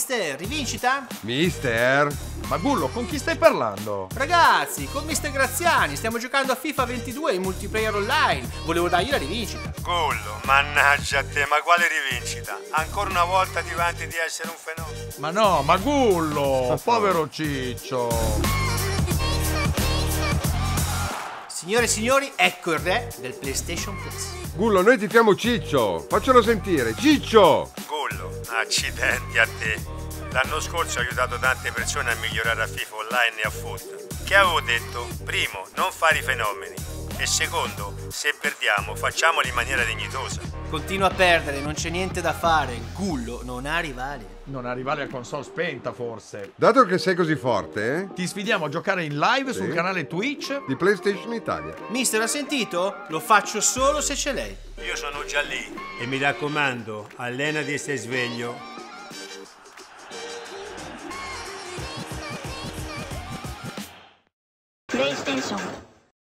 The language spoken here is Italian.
mister, rivincita? Mister? Ma Gullo, con chi stai parlando? Ragazzi, con mister Graziani, stiamo giocando a FIFA 22 in multiplayer online. Volevo dargli la rivincita. Gullo, mannaggia a te, ma quale rivincita? Ancora una volta ti vanti di essere un fenomeno. Ma no, ma Gullo, povero Ciccio. Signore e signori, ecco il re del PlayStation Plus. Gullo, noi ti chiamo Ciccio. Faccelo sentire. Ciccio! Gullo, accidenti a te. L'anno scorso ho aiutato tante persone a migliorare a FIFA Online e a Foot. Che avevo detto? Primo, non fare i fenomeni. E secondo, se perdiamo, facciamolo in maniera dignitosa. Continua a perdere, non c'è niente da fare. Gullo non ha rivali. Non ha rivale a console spenta, forse. Dato che sei così forte, eh, Ti sfidiamo a giocare in live sul Sì. canale Twitch. di PlayStation Italia. Mister, ha sentito? Lo faccio solo se c'è lei. Io sono già lì. E mi raccomando, allenati e stai sveglio. PlayStation